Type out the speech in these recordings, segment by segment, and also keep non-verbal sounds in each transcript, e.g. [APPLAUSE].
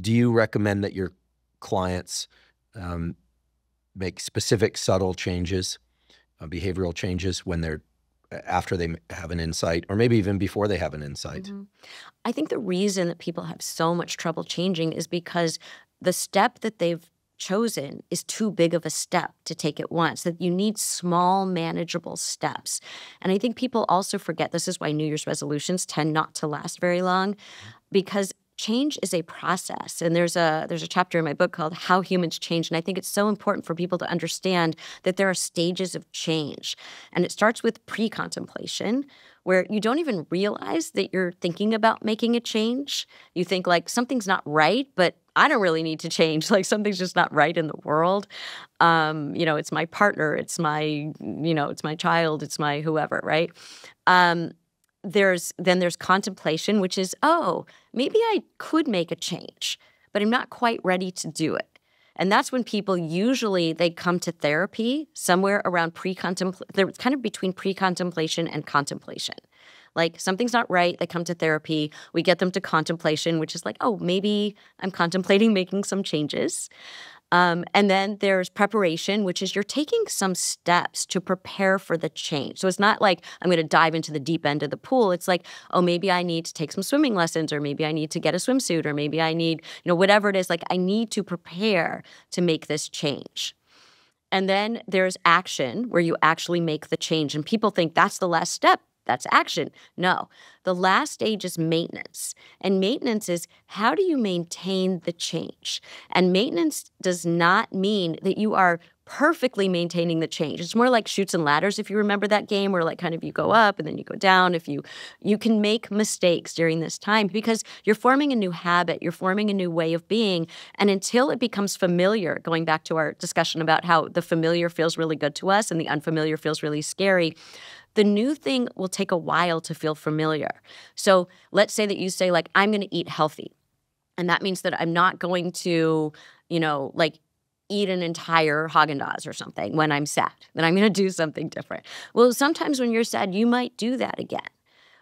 do you recommend that your clients um, make specific subtle changes, uh, behavioral changes when they're after they have an insight, or maybe even before they have an insight? Mm-hmm. I think the reason that people have so much trouble changing is because the step that they've chosen is too big of a step to take at once that you need small manageable steps and i think people also forget this is why new year's resolutions tend not to last very long because change is a process. And there's a there's a chapter in my book called how humans change. And i think it's so important for people to understand that there are stages of change. And it starts with pre-contemplation where you don't even realize that you're thinking about making a change. You think like something's not right but i don't really need to change. [LAUGHS] Like something's just not right in the world. Um, you know it's my partner it's my you know it's my child it's my whoever right? Um, there's then there's contemplation which is oh maybe i could make a change but i'm not quite ready to do it. And that's when people usually they come to therapy somewhere around pre-contemplation they're kind of between pre-contemplation and contemplation. Like something's not right they come to therapy we get them to contemplation which is like oh maybe i'm contemplating [LAUGHS] making some changes um, and then there's preparation, which is you're taking some steps to prepare for the change. So it's not like I'm going to dive into the deep end of the pool. It's like, oh, maybe I need to take some swimming lessons, or maybe I need to get a swimsuit, or maybe I need, you know, whatever it is. Like I need to prepare to make this change. And then there's action where you actually make the change. And people think that's the last step. That's action. No, the last stage is maintenance. And maintenance is how do you maintain the change? And maintenance does not mean that you are perfectly maintaining the change. It's more like Chutes and Ladders if you remember that game where like kind of you go up and then you go down if you you can make mistakes during this time because you're forming a new habit, you're forming a new way of being and until it becomes familiar, going back to our discussion about how the familiar feels really good to us and the unfamiliar feels really scary, the new thing will take a while to feel familiar. So let's say that you say, like, I'm going to eat healthy. And that means that I'm not going to, you know, like eat an entire Haagen Dazs or something when I'm sad. Then I'm going to do something different. Well, sometimes when you're sad, you might do that again.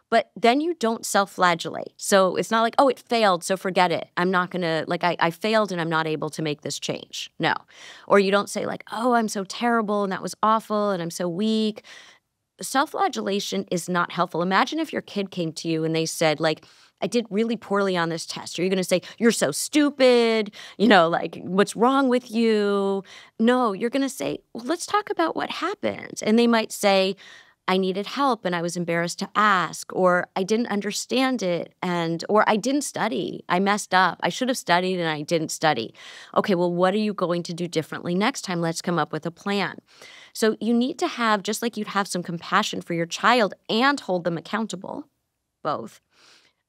But then you don't self flagellate. So it's not like, oh, it failed, so forget it. I'm not gonna, like, I, I failed and I'm not able to make this change. No. Or you don't say, like, oh, I'm so terrible and that was awful and I'm so weak self flagellation is not helpful. Imagine if your kid came to you and they said, like, I did really poorly on this test. Are you going to say, you're so stupid? You know, like, what's wrong with you? No, you're going to say, well, let's talk about what happened. And they might say, I needed help and I was embarrassed to ask, or I didn't understand it, and or I didn't study. I messed up. I should have studied and I didn't study. Okay, well, what are you going to do differently next time? Let's come up with a plan. So you need to have, just like you'd have some compassion for your child and hold them accountable, both.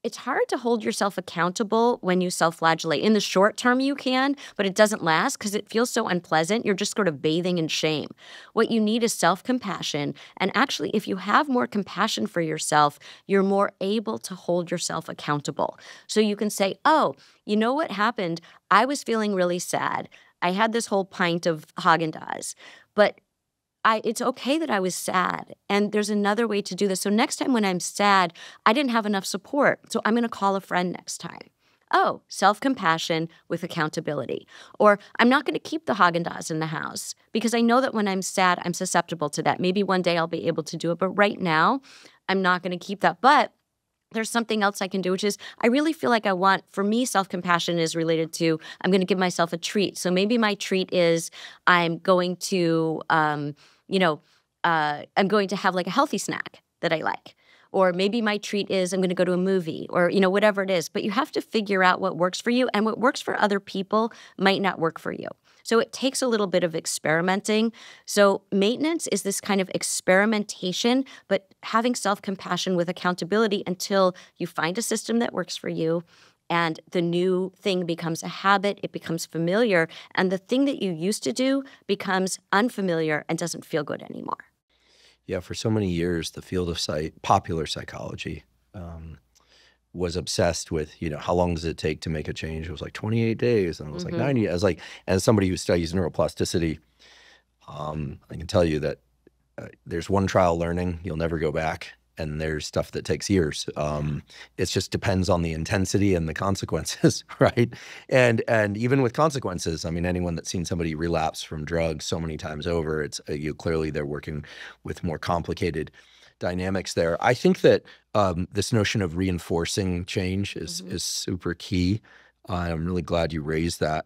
It's hard to hold yourself accountable when you self flagellate. In the short term, you can, but it doesn't last because it feels so unpleasant. You're just sort of bathing in shame. What you need is self compassion. And actually, if you have more compassion for yourself, you're more able to hold yourself accountable. So you can say, oh, you know what happened? I was feeling really sad. I had this whole pint of Haagen Dazs, but I, it's okay that I was sad. And there's another way to do this. So next time when I'm sad, I didn't have enough support. So I'm going to call a friend next time. Oh, self compassion with accountability. Or I'm not going to keep the Haagen Dazs in the house because I know that when I'm sad, I'm susceptible to that. Maybe one day I'll be able to do it. But right now, I'm not going to keep that. But there's something else I can do, which is I really feel like I want, for me, self compassion is related to I'm going to give myself a treat. So maybe my treat is I'm going to, um, you know, uh, I'm going to have like a healthy snack that I like. Or maybe my treat is I'm going to go to a movie or, you know, whatever it is. But you have to figure out what works for you. And what works for other people might not work for you. So it takes a little bit of experimenting. So maintenance is this kind of experimentation, but having self compassion with accountability until you find a system that works for you and the new thing becomes a habit, it becomes familiar, and the thing that you used to do becomes unfamiliar and doesn't feel good anymore. Yeah, for so many years, the field of psych- popular psychology um, was obsessed with, you know, how long does it take to make a change? It was like 28 days, and it was mm-hmm. like 90. I was like, as somebody who studies neuroplasticity, um, I can tell you that uh, there's one trial learning, you'll never go back. And there's stuff that takes years. Um, it just depends on the intensity and the consequences, [LAUGHS] right? And and even with consequences, I mean, anyone that's seen somebody relapse from drugs so many times over, it's uh, you clearly they're working with more complicated dynamics there. I think that um, this notion of reinforcing change is Mhm. is super key. I'm really glad you raised that.